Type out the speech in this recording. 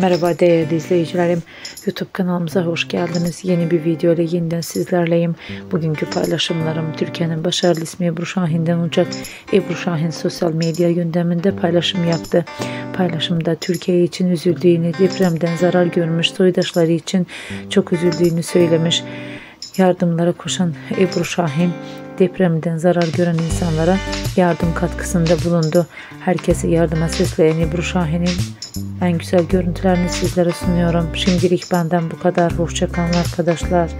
Merhaba değerli izleyicilerim. YouTube kanalımıza hoş geldiniz. Yeni bir video ile yeniden sizlerleyim. Bugünkü paylaşımlarım Türkiye'nin başarılı ismi Ebru Şahin'den olacak. Ebru Şahin sosyal medya gündeminde paylaşım yaptı. Paylaşımda Türkiye için üzüldüğünü, depremden zarar görmüş soydaşları için çok üzüldüğünü söylemiş. Yardımlara koşan Ebru Şahin depremden zarar gören insanlara yardım katkısında bulundu. Herkese yardıma sesleyen Ebru Şahin'in en güzel görüntülerini sizlere sunuyorum. Şimdilik benden bu kadar. Hoşçakalın arkadaşlar.